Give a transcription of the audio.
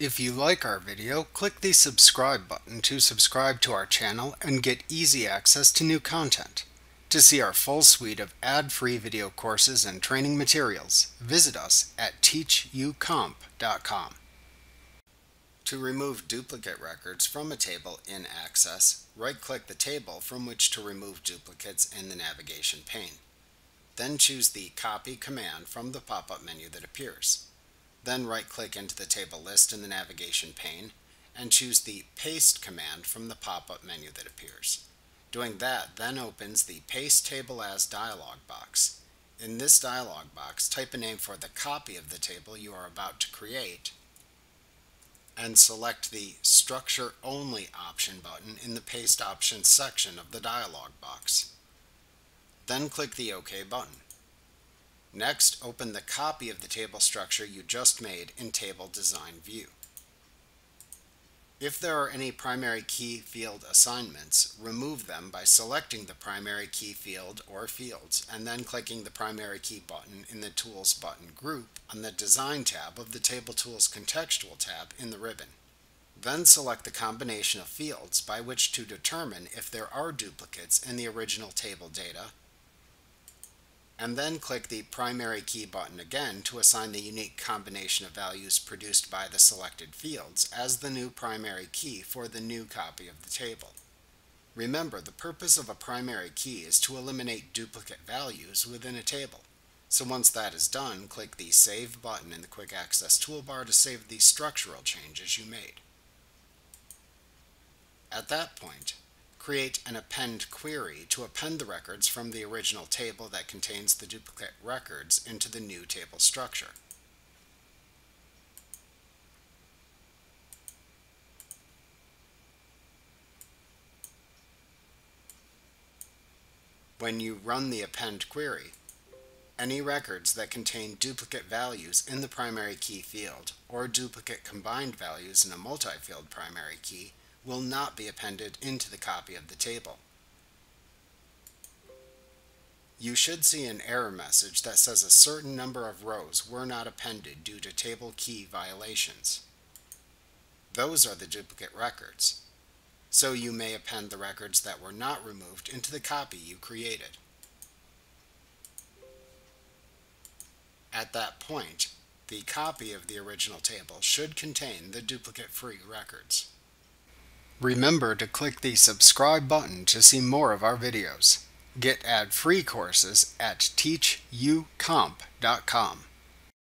If you like our video, click the subscribe button to subscribe to our channel and get easy access to new content. To see our full suite of ad-free video courses and training materials, visit us at teachucomp.com. To remove duplicate records from a table in Access, right-click the table from which to remove duplicates in the navigation pane. Then choose the Copy command from the pop-up menu that appears. Then right-click into the table list in the navigation pane and choose the Paste command from the pop-up menu that appears. Doing that then opens the Paste Table As dialog box. In this dialog box, type a name for the copy of the table you are about to create and select the Structure Only option button in the Paste Options section of the dialog box. Then click the OK button. Next, open the copy of the table structure you just made in Table Design View. If there are any primary key field assignments, remove them by selecting the primary key field or fields and then clicking the primary key button in the Tools button group on the Design tab of the Table Tools Contextual tab in the ribbon. Then select the combination of fields by which to determine if there are duplicates in the original table data and then click the primary key button again to assign the unique combination of values produced by the selected fields as the new primary key for the new copy of the table. Remember, the purpose of a primary key is to eliminate duplicate values within a table. So once that is done, click the Save button in the Quick Access toolbar to save the structural changes you made. At that point, create an append query to append the records from the original table that contains the duplicate records into the new table structure. When you run the append query, any records that contain duplicate values in the primary key field or duplicate combined values in a multi-field primary key will not be appended into the copy of the table. You should see an error message that says a certain number of rows were not appended due to table key violations. Those are the duplicate records, so you may append the records that were not removed into the copy you created. At that point, the copy of the original table should contain the duplicate-free records. Remember to click the subscribe button to see more of our videos. Get ad-free courses at teachucomp.com.